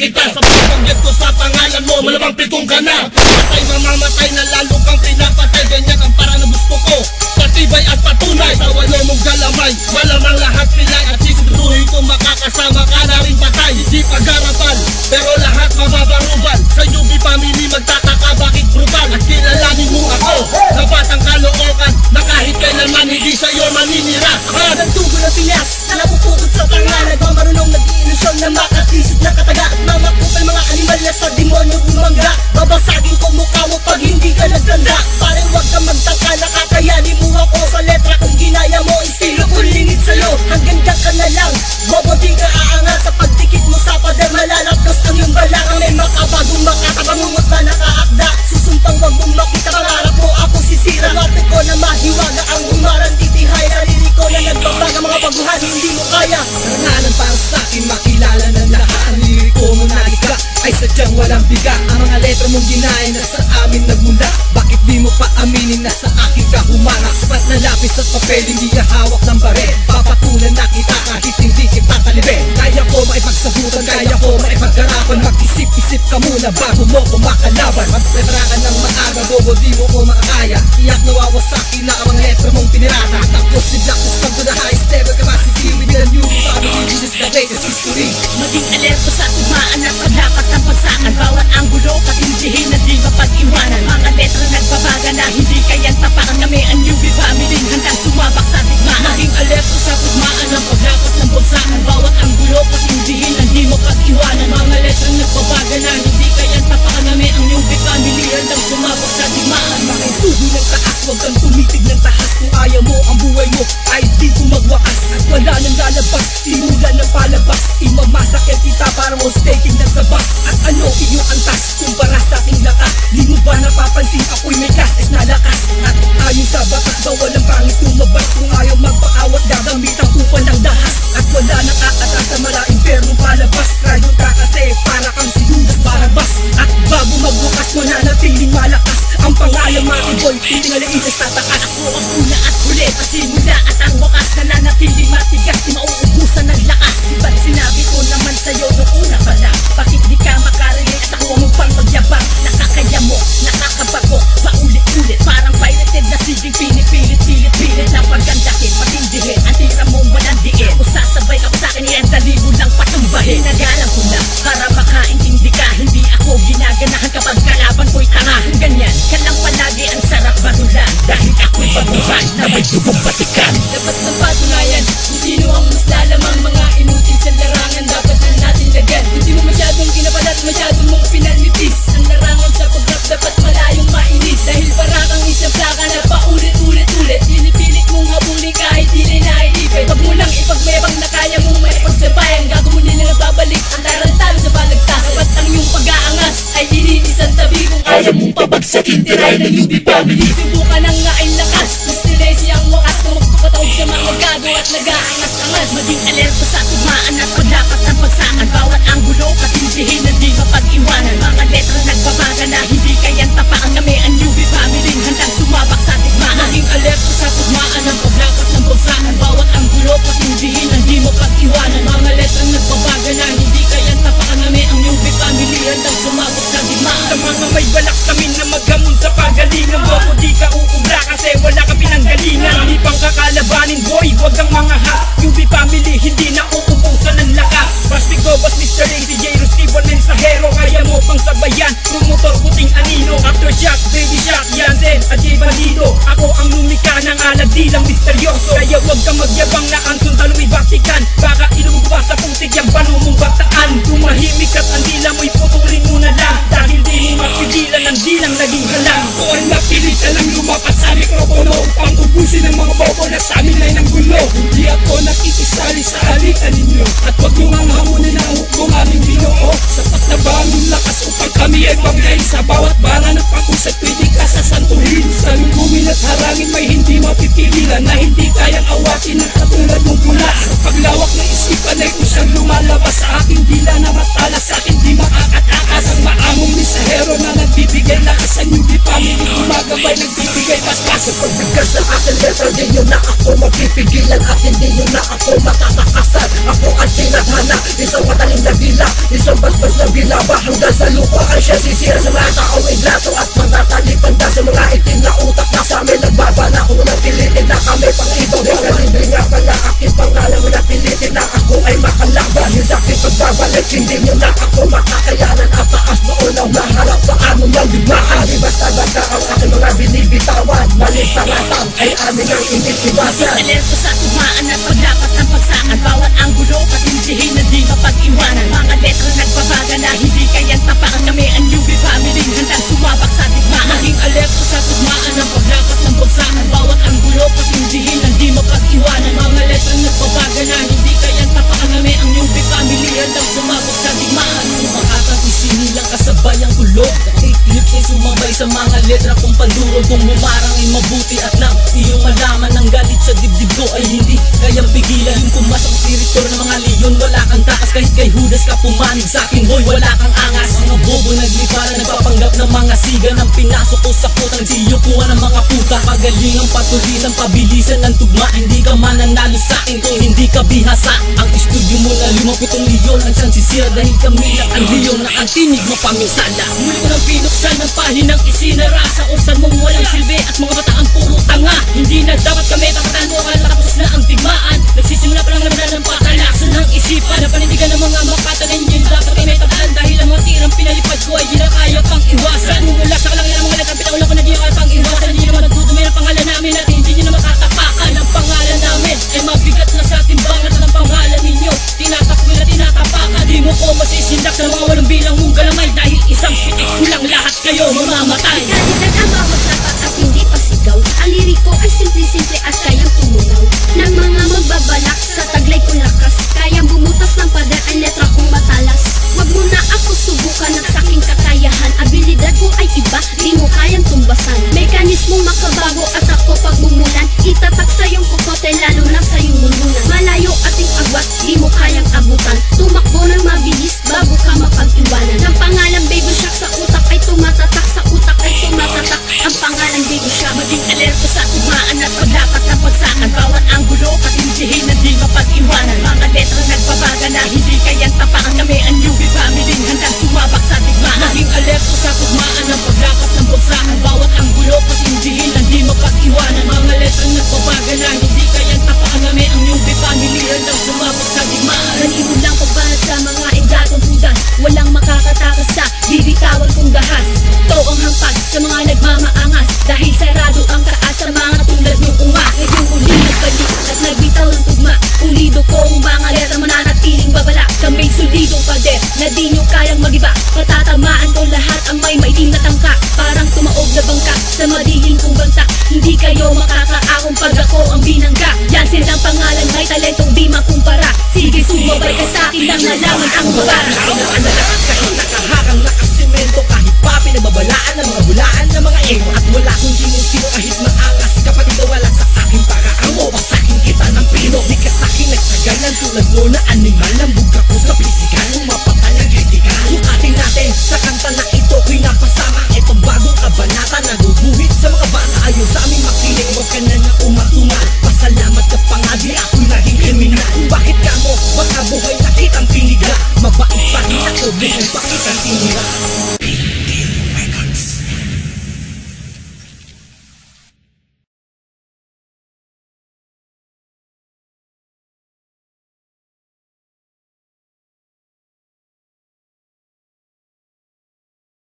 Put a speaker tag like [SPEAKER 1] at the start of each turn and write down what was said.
[SPEAKER 1] kita Sa pagbangyag ko sa pangalan mo. Malamang pitong ka na.
[SPEAKER 2] Ko na mahiwaga Ang umarang
[SPEAKER 3] titihay.
[SPEAKER 2] Sarili ko na
[SPEAKER 3] nagbabaga Mga
[SPEAKER 2] baguhan hindi mo kaya.
[SPEAKER 4] Karangalan para sa akin makilala ng lahat. Ang liriko mo nalika ay sadyang walang biga Ang mga letra mong ginaya na sa amin nagmula. Bakit di mo pa aminin na sa akin lapis at papel hindi ka hawak ng baril Papatulan na kita kahit hindi kita talibin. Kaya ko maipagsabutan, kaya ko maipagkarapan Mag-isip-isip ka muna bago mo ko makalaban. Magpreparan ng maaga, bobo di mo ko makakaya. Iyak nawawasaki na ang mga letra mong pinirata. Tapos si Black is pag to the highest level capacity With the new latest history
[SPEAKER 3] Maging alerto sa tugmaan at paglapat ng pagsakan Bawat anggulo katindihin na di mapag-iwanan. Mga letra nagbabaga na hindi kayang tapakan Kami ang newbie family handang sumabak sa digmaan.
[SPEAKER 5] Maging alerto sa tugmaan ng paglapat ng pagsakan Bawat anggulo katindihin na di mapag-iwanan. Mga letra nagbabaga na hindi kayang tapakan Kami ang newbie family handang sumabak sa digmaan.
[SPEAKER 4] Makisugo ng taas, huwag kang tumitig ng tahas napapansin ako'y may gas na lakas. At ayon sa batas, bawal ang pangit lumabas. Kung ayaw magpaawat, gagamit ang kupal ng dahas. At wala nang aatas sa mala impyerno palabas. Rayon ka kasi para kang si Judas Barabas. At bago magbukas mo na natiling malakas. Ang pangalan Mati Boy, titingalain sa taas
[SPEAKER 3] Ako ang una at huli Pasimula at ang wakas. Nananatili matigas Di mauubusan ng lakas. Di ba't sinabi ko naman sa'yo Noong una pa lang Bakit di ka
[SPEAKER 5] pabagsakin Tiray ng UB family Subukan ang nga ay lakas. Gusto ang wakas Na magpapatawag sa mga gago At nag-aangas-angas.
[SPEAKER 3] Maging alerto sa tugmaan At paglapat ng pagsakan Bawat anggulo Katindihin na di mapag-iwanan. Mga letra nagbabaga na Hindi kayang tapakan
[SPEAKER 6] ka pinanggalingan Hindi pang kakalabanin boy, wag kang mga ha UB family, hindi na uubusan ng lakas. Plastic ko, bas Mr. A, si J. Rustiban, mensahero. Kaya mo pang sabayan, promotor puting anino. Aftershock, baby shock, yan din, at J. Bandido Ako ang lumika ng alag, di lang misteryoso. Kaya wag kang magyabang na ang sundalo'y
[SPEAKER 7] kami ay paglain Sa bawat bara ng pangkusat pwede ka sasantuhin Sa lunggumin at harangin may hindi mapipigilan Na hindi kayang awatin ng katulad mong pula. Sa paglawak ng isipan ay kusang lumalabas Sa aking dila na matala sa akin di makakatakas Ang maamong misahero na lakas Sa newbie family gumagabay nagbibigay paspas Sa
[SPEAKER 8] pagbigas ng aking letra Di nyo na ako mapipigilan At hindi nyo na ako matatakasan. Ako ang tinadhana Isang matalim na bila Isang basbas na bilaba Hanggang sa lupa ay siya sisira Sa mga taong iglato At mga talipanda Sa mga itim
[SPEAKER 3] atensyon Alerto sa tumaan at paglapat ng pagsaan. Bawat ang gulo patindihin na di mapag-iwanan. Mga letra nagbabaga na hindi kayan tapaan Kami ang UB family. Handang sumabak sa digmaan.
[SPEAKER 5] Maging alerto sa tumaan at paglapat ng pagsaan. Bawat ang gulo patindihin na di mapag-iwanan. Mga letra nagbabaga na hindi kayan tapaan Kami ang UB family. Handang sumabak sa digmaan. Mga
[SPEAKER 9] katatisin nilang kasabay ang ulo kong panduro Kung bumarang ay mabuti at nang iyong malaman Ang galit sa dibdib ko ay hindi kayang pigilan. Yung pumasok spiritor ng mga leon Wala kang takas kahit kay Judas ka pumanig sa akin Boy, wala kang angas Mga bobo nagliparan nagpapanggap ng mga siga Nang pinasok ko sa putang siyo kuha ng mga puta Pagalingang patulisan, pabilisan ng tugma. Hindi ka mananalo sa akin kung hindi ka bihasa. Ang studio mo na limapitong leon Ang siyang sisira dahil kami lang ang leon Na ang tinig mapaminsala
[SPEAKER 5] Muli ko nang pinuksan ng pahinang isinara Sa usan mong walang silbi at mga bataang puro tanga. Hindi na dapat kami tapatan mo ka tapos na ang digmaan. Nagsisimula pa lang naman ng patalasan ng isipan Na panindigan ng mga ang mga tirang pinalipad ko ay ng paglapat ng bagsakan Bawat anggulo patindihin na di mapag-iwanan. Mga letrang nagbabaga na hindi kayang tapakan Kami ang UV family handang sumabak sa digmaan
[SPEAKER 3] Ganito lang pagbanat sa mga enggatong pudas Walang makakatakas sa bibitawan kong dahas. To ang hampas sa mga nagmamaangas. Dahil sarado ang taas sa mga tulad ng unga Ngayong uli nagbalik at nagbitaw ng tugma. Pulido ko
[SPEAKER 10] ang
[SPEAKER 3] mga letra mananatiling babala. Kami solidong pader na di nyo kayang magiba. Patatamaan ang may maitim na tangka Parang tumaob na bangka. Sa madilim kong banta Hindi kayo makakaahong pag ako ang binangga. Yan silang pangalan May talentong di makumpara. Sige sumabay ka sa akin Nang nalaman ang mabara Ang
[SPEAKER 4] nalaman kahit nakaharang nakasimento Kahit pa pinagbabalaan ng mga hulaan ng mga emo. At wala kong sinusino kahit maangas Kapatid na sa akin para amo. Pasakin kita ng pino Di ka sa akin nagtagal. Ng tulad mo na animal Ang buga ko sa pisikal Marco Dance Fantasy.